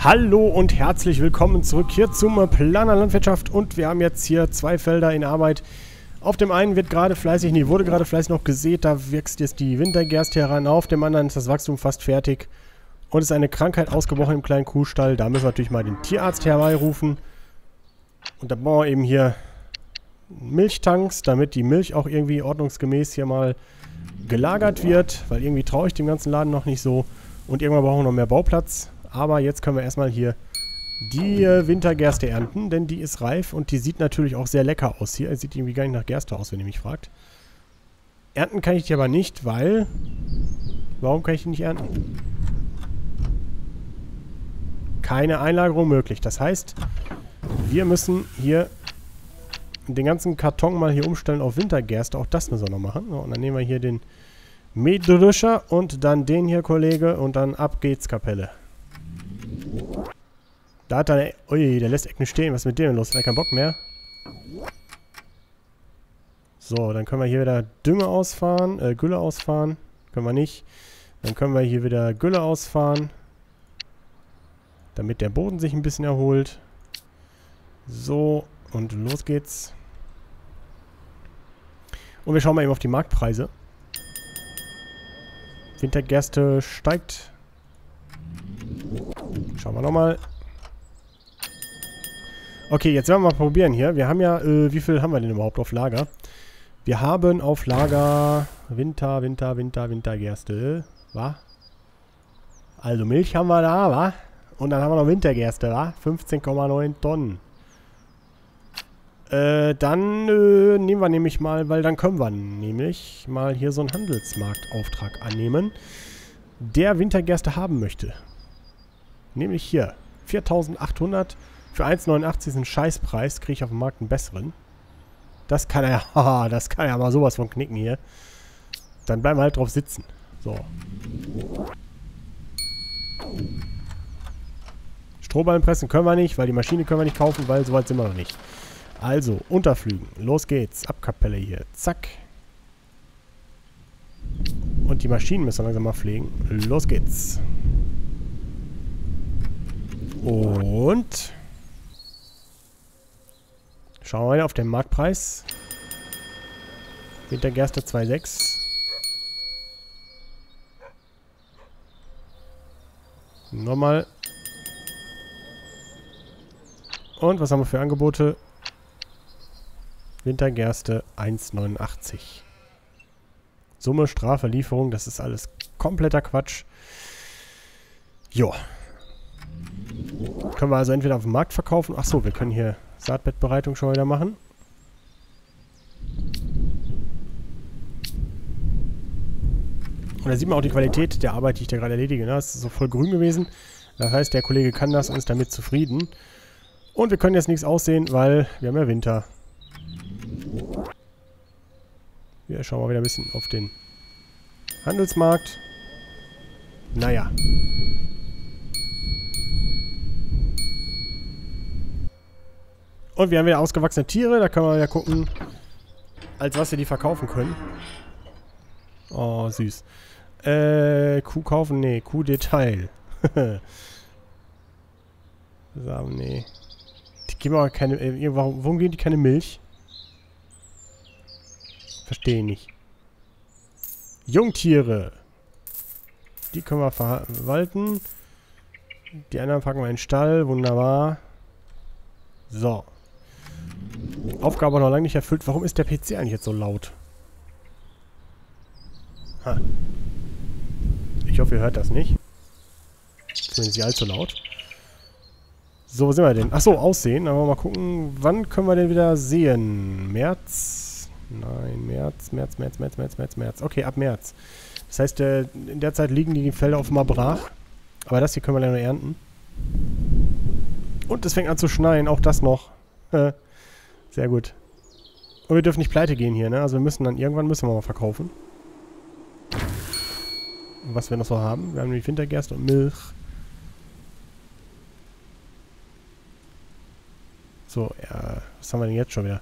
Hallo und herzlich willkommen zurück hier zum Planer Landwirtschaft und wir haben jetzt hier zwei Felder in Arbeit. Auf dem einen wird gerade fleißig, nee, wurde gerade fleißig noch gesät, da wächst jetzt die Wintergerste heran. Auf dem anderen ist das Wachstum fast fertig und ist eine Krankheit ausgebrochen im kleinen Kuhstall. Da müssen wir natürlich mal den Tierarzt herbeirufen. Und da bauen wir eben hier Milchtanks, damit die Milch auch irgendwie ordnungsgemäß hier mal gelagert wird, weil irgendwie traue ich dem ganzen Laden noch nicht so. Und irgendwann brauchen wir noch mehr Bauplatz. Aber jetzt können wir erstmal hier die äh, Wintergerste ernten, denn die ist reif und die sieht natürlich auch sehr lecker aus hier. Sieht irgendwie gar nicht nach Gerste aus, wenn ihr mich fragt. Ernten kann ich die aber nicht, weil... Warum kann ich die nicht ernten? Keine Einlagerung möglich. Das heißt, wir müssen hier den ganzen Karton mal hier umstellen auf Wintergerste. Auch das müssen wir noch machen. So, und dann nehmen wir hier den Mähdrescher und dann den hier, Kollege. Und dann ab geht's, Kapelle. Da hat er... Ui, der lässt nicht stehen. Was ist mit dem los? Hat er keinen Bock mehr? So, dann können wir hier wieder Dünge ausfahren. Äh, Gülle ausfahren. Können wir nicht. Dann können wir hier wieder Gülle ausfahren. Damit der Boden sich ein bisschen erholt. So, und los geht's. Und wir schauen mal eben auf die Marktpreise. Wintergerste steigt. Schauen wir nochmal. Okay, jetzt werden wir mal probieren hier. Wir haben ja, äh, wie viel haben wir denn überhaupt auf Lager? Wir haben auf Lager Winter, Winter, Winter, Wintergerste. wa? Also Milch haben wir da, wa? Und dann haben wir noch Wintergerste, wa? 15,9 Tonnen. Äh, dann äh, nehmen wir nämlich mal, weil dann können wir nämlich mal hier so einen Handelsmarktauftrag annehmen, der Wintergerste haben möchte. Nämlich hier. 4800 für 1,89 ist ein Scheißpreis. Kriege ich auf dem Markt einen besseren. Das kann er, haha, das kann er mal sowas von knicken hier. Dann bleiben wir halt drauf sitzen. So. Strohballen pressen können wir nicht, weil die Maschine können wir nicht kaufen, weil soweit sind wir noch nicht. Also, unterflügen. Los geht's. Abkapelle hier. Zack. Und die Maschinen müssen langsam mal pflegen. Los geht's. Und schauen wir mal auf den Marktpreis. Wintergerste 2,6. Nochmal. Und was haben wir für Angebote? Wintergerste 1,89. Summe, Strafe, Lieferung, das ist alles kompletter Quatsch. Jo. Können wir also entweder auf dem Markt verkaufen. Achso, wir können hier Saatbettbereitung schon wieder machen. Und da sieht man auch die Qualität der Arbeit, die ich da gerade erledige. Ne? Das ist so voll grün gewesen. Das heißt, der Kollege kann das und ist damit zufrieden. Und wir können jetzt nichts aussehen, weil wir haben ja Winter. Wir schauen mal wieder ein bisschen auf den Handelsmarkt. Naja. Und wir haben wieder ausgewachsene Tiere. Da können wir ja gucken, als was wir die verkaufen können. Oh, süß. Äh, Kuh kaufen? Nee, Kuh-Detail. Sagen, nee. Die geben aber keine... Äh, warum, warum geben die keine Milch? Verstehe nicht. Jungtiere. Die können wir verwalten. Die anderen packen wir in den Stall. Wunderbar. So. Aufgabe noch lange nicht erfüllt. Warum ist der PC eigentlich jetzt so laut? Ha. Ich hoffe, ihr hört das nicht. Zumindest nicht allzu laut. So, wo sind wir denn? Achso, Aussehen. Wir mal gucken, wann können wir denn wieder sehen? März? Nein, März, März, März, März, März, März, März. Okay, ab März. Das heißt, äh, in der Zeit liegen die Felder offenbar brach. Aber das hier können wir leider ernten. Und es fängt an zu schneien, auch das noch. Sehr gut. Und wir dürfen nicht pleite gehen hier, ne? Also wir müssen dann, irgendwann müssen wir mal verkaufen. Was wir noch so haben. Wir haben nämlich Wintergerste und Milch. So, ja, was haben wir denn jetzt schon wieder?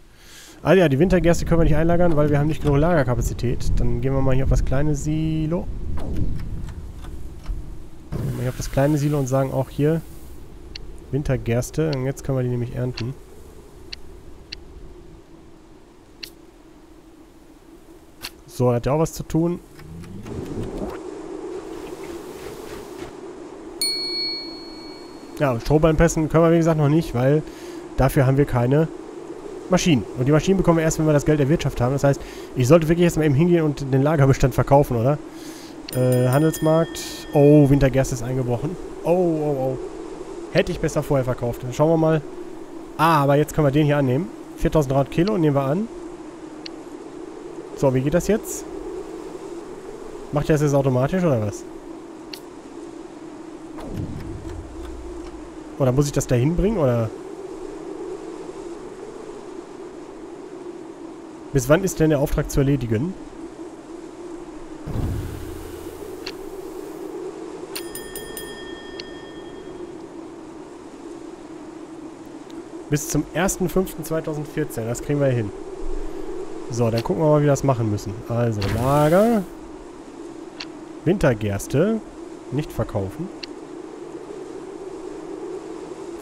Ah ja, die Wintergerste können wir nicht einlagern, weil wir haben nicht genug Lagerkapazität. Dann gehen wir mal hier auf das kleine Silo. Gehen wir hier auf das kleine Silo und sagen auch hier Wintergerste. Und jetzt können wir die nämlich ernten. So, hat ja auch was zu tun. Ja, Strohballenpressen können wir wie gesagt noch nicht, weil dafür haben wir keine Maschinen. Und die Maschinen bekommen wir erst, wenn wir das Geld erwirtschaftet haben. Das heißt, ich sollte wirklich jetzt mal eben hingehen und den Lagerbestand verkaufen, oder? Äh, Handelsmarkt. Oh, Wintergerste ist eingebrochen. Oh, oh, oh. Hätte ich besser vorher verkauft. Schauen wir mal. Ah, aber jetzt können wir den hier annehmen. 4300 Kilo nehmen wir an. So, wie geht das jetzt? Macht ihr das jetzt automatisch oder was? Oder muss ich das da hinbringen oder... Bis wann ist denn der Auftrag zu erledigen? Bis zum 1.5.2014. Das kriegen wir hin. So, dann gucken wir mal, wie wir das machen müssen. Also, Lager. Wintergerste. Nicht verkaufen.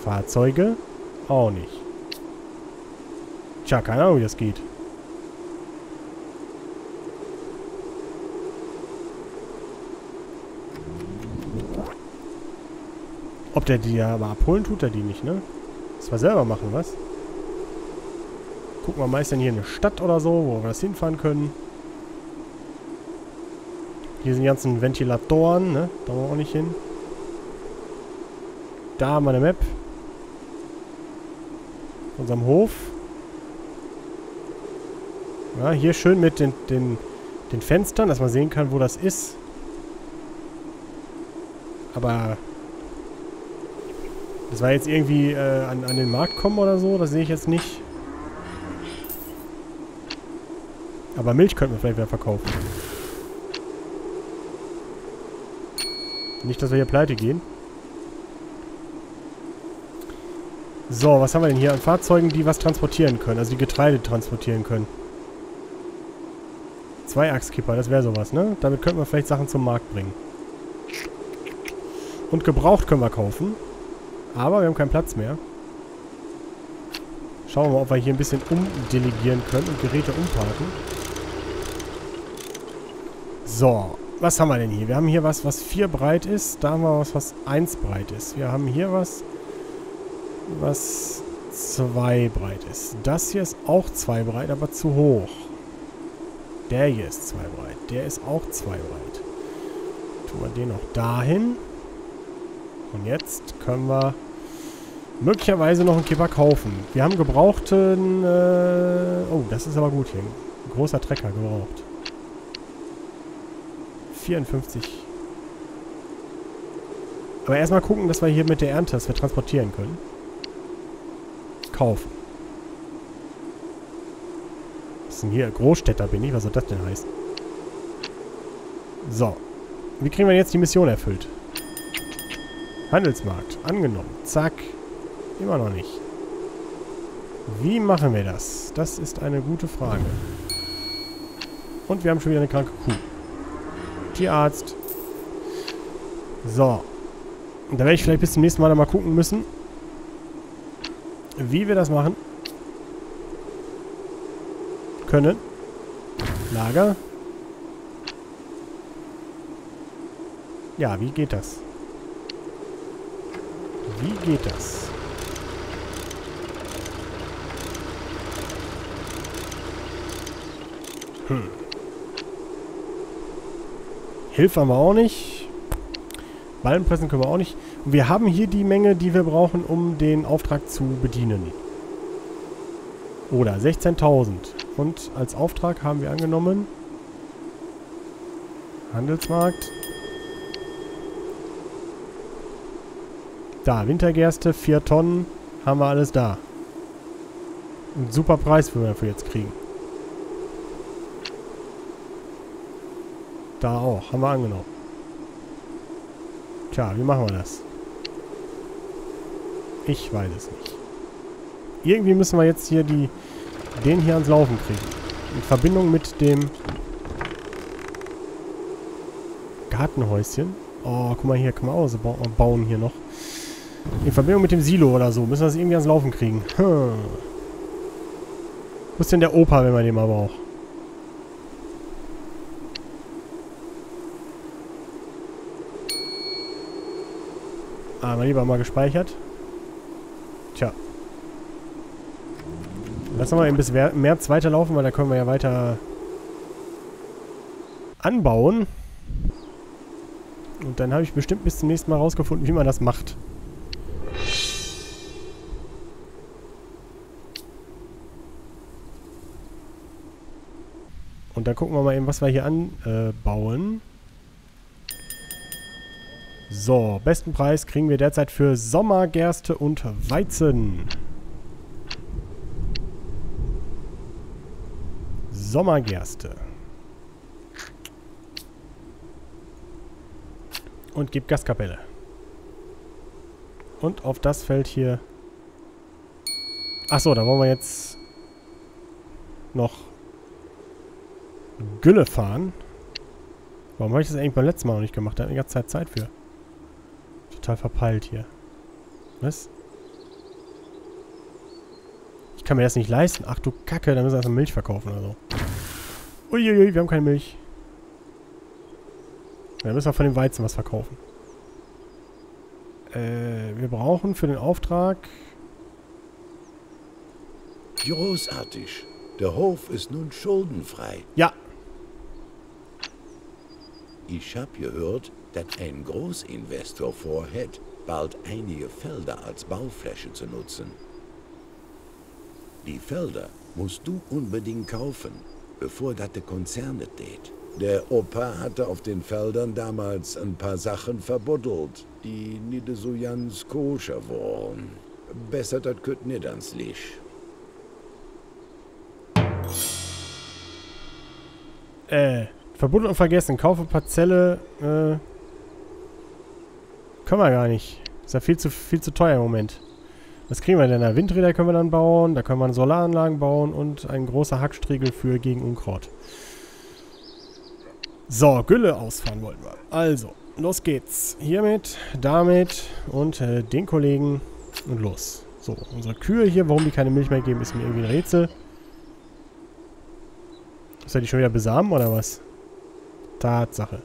Fahrzeuge. Auch nicht. Tja, keine Ahnung, wie das geht. Ob der die aber abholen, tut er die nicht, ne? Das war selber machen, was? Gucken wir mal, ist denn hier eine Stadt oder so, wo wir das hinfahren können? Hier sind die ganzen Ventilatoren, ne? Da wollen wir auch nicht hin. Da haben wir eine Map. Unserem Hof. Ja, hier schön mit den, den, den Fenstern, dass man sehen kann, wo das ist. Aber das war jetzt irgendwie äh, an, an den Markt kommen oder so, das sehe ich jetzt nicht. Aber Milch könnten wir vielleicht wieder verkaufen. Nicht, dass wir hier pleite gehen. So, was haben wir denn hier an Fahrzeugen, die was transportieren können? Also die Getreide transportieren können. Zwei Achskipper, das wäre sowas, ne? Damit könnten wir vielleicht Sachen zum Markt bringen. Und gebraucht können wir kaufen. Aber wir haben keinen Platz mehr. Schauen wir mal, ob wir hier ein bisschen umdelegieren können und Geräte umparken. So, was haben wir denn hier? Wir haben hier was, was 4 breit ist. Da haben wir was, was 1 breit ist. Wir haben hier was, was 2 breit ist. Das hier ist auch 2 breit, aber zu hoch. Der hier ist 2 breit. Der ist auch 2 breit. Tun wir den noch dahin. Und jetzt können wir möglicherweise noch einen Kipper kaufen. Wir haben gebrauchten... Äh oh, das ist aber gut hier. Ein großer Trecker gebraucht. 54. Aber erstmal gucken, dass wir hier mit der Ernte, dass wir transportieren können. Kaufen. Was ist denn hier? Großstädter bin ich? Was soll das denn heißen? So. Wie kriegen wir jetzt die Mission erfüllt? Handelsmarkt. Angenommen. Zack. Immer noch nicht. Wie machen wir das? Das ist eine gute Frage. Und wir haben schon wieder eine kranke Kuh. Tierarzt. So. Da werde ich vielleicht bis zum nächsten Mal mal gucken müssen, wie wir das machen können. Lager. Ja, wie geht das? Wie geht das? Hm. Hilfe haben wir auch nicht. Ballenpressen können wir auch nicht. Und wir haben hier die Menge, die wir brauchen, um den Auftrag zu bedienen. Oder 16.000. Und als Auftrag haben wir angenommen... Handelsmarkt. Da, Wintergerste, 4 Tonnen, haben wir alles da. Ein super Preis, den wir dafür jetzt kriegen. Da auch, haben wir angenommen. Tja, wie machen wir das? Ich weiß es nicht. Irgendwie müssen wir jetzt hier die, den hier ans Laufen kriegen. In Verbindung mit dem Gartenhäuschen. Oh, guck mal hier, kann man auch so bauen hier noch. In Verbindung mit dem Silo oder so. Müssen wir das irgendwie ans Laufen kriegen. Hm. Wo ist denn der Opa, wenn man den mal braucht? Ah, mal lieber mal gespeichert. Tja. Lassen wir mal eben bis März weiterlaufen, weil da können wir ja weiter anbauen. Und dann habe ich bestimmt bis zum nächsten Mal rausgefunden, wie man das macht. Und dann gucken wir mal eben, was wir hier anbauen. So, besten Preis kriegen wir derzeit für Sommergerste und Weizen. Sommergerste. Und gib Gaskapelle. Und auf das Feld hier... Achso, da wollen wir jetzt noch Gülle fahren. Warum habe ich das eigentlich beim letzten Mal noch nicht gemacht? Da habe ich die ganze Zeit Zeit für. Total verpeilt hier. Was? Ich kann mir das nicht leisten. Ach du Kacke, da müssen wir also Milch verkaufen oder so. Uiuiui, wir haben keine Milch. Ja, müssen wir von dem Weizen was verkaufen. Äh, wir brauchen für den Auftrag... Großartig. Der Hof ist nun schuldenfrei. Ja. Ich hab gehört, dass ein Großinvestor vorhat, bald einige Felder als Baufläche zu nutzen. Die Felder musst du unbedingt kaufen, bevor das der Konzern tät. Der Opa hatte auf den Feldern damals ein paar Sachen verbuddelt, die nicht so ganz koscher waren. Besser, das könnt nicht ans Licht. Äh, verbuddelt und vergessen. Kaufe Parzelle, äh, können wir gar nicht. Ist ja viel zu, viel zu teuer im Moment. Was kriegen wir denn da? Windräder können wir dann bauen, da können wir Solaranlagen bauen und ein großer Hackstriegel für gegen Unkraut. So, Gülle ausfahren wollten wir. Also, los geht's. Hiermit, damit und äh, den Kollegen und los. So, unsere Kühe hier, warum die keine Milch mehr geben, ist mir irgendwie ein Rätsel. Ist er die schon wieder besamen oder was? Tatsache.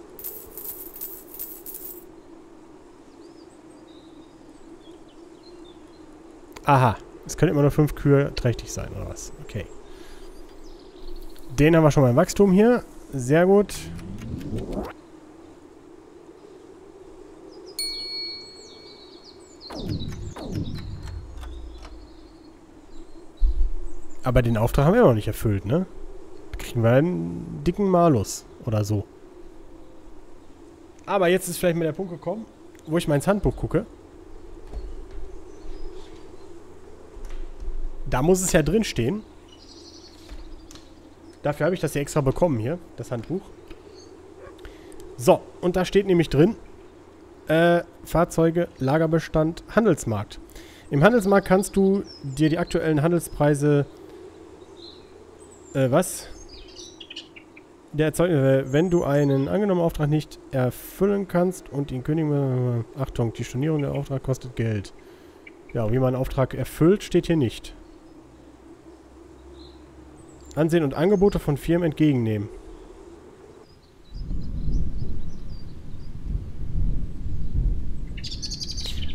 Aha. Es können immer nur fünf Kühe trächtig sein, oder was? Okay. Den haben wir schon mal im Wachstum hier. Sehr gut. Aber den Auftrag haben wir noch nicht erfüllt, ne? Da kriegen wir einen dicken Malus oder so. Aber jetzt ist vielleicht mal der Punkt gekommen, wo ich mal ins Handbuch gucke. Da muss es ja drin stehen. Dafür habe ich das ja extra bekommen hier, das Handbuch. So, und da steht nämlich drin, äh, Fahrzeuge, Lagerbestand, Handelsmarkt. Im Handelsmarkt kannst du dir die aktuellen Handelspreise, äh, was? Der Erzeugnis, äh, wenn du einen angenommenen Auftrag nicht erfüllen kannst und ihn kündigen, äh, Achtung, die Stornierung der Auftrag kostet Geld. Ja, wie man einen Auftrag erfüllt, steht hier nicht. Ansehen und Angebote von Firmen entgegennehmen.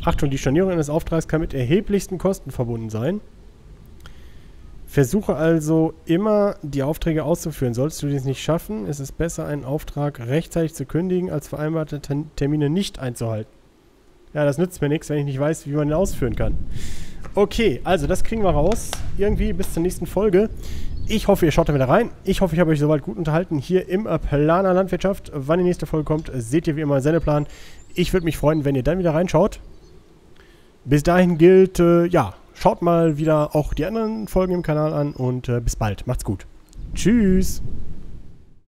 Achtung, die Stornierung eines Auftrags kann mit erheblichsten Kosten verbunden sein. Versuche also immer, die Aufträge auszuführen. Solltest du dies nicht schaffen, ist es besser, einen Auftrag rechtzeitig zu kündigen, als vereinbarte Termine nicht einzuhalten. Ja, das nützt mir nichts, wenn ich nicht weiß, wie man ihn ausführen kann. Okay, also das kriegen wir raus. Irgendwie bis zur nächsten Folge. Ich hoffe, ihr schaut da wieder rein. Ich hoffe, ich habe euch soweit gut unterhalten hier im Planer Landwirtschaft. Wann die nächste Folge kommt, seht ihr wie immer Sendeplan. Ich würde mich freuen, wenn ihr dann wieder reinschaut. Bis dahin gilt, äh, ja, schaut mal wieder auch die anderen Folgen im Kanal an und äh, bis bald. Macht's gut. Tschüss.